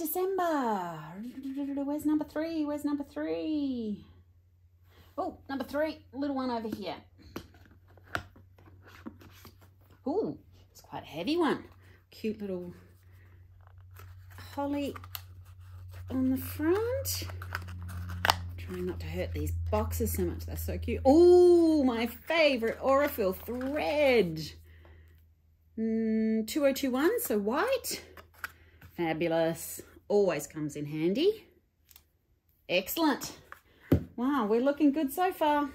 3rd of December. Where's number three? Where's number three? Oh, number three, little one over here. Oh, it's quite a heavy one. Cute little holly on the front. Trying not to hurt these boxes so much. They're so cute. Oh, my favourite Aurifil thread. Mm, 2021, so white. Fabulous. Always comes in handy. Excellent. Wow, we're looking good so far.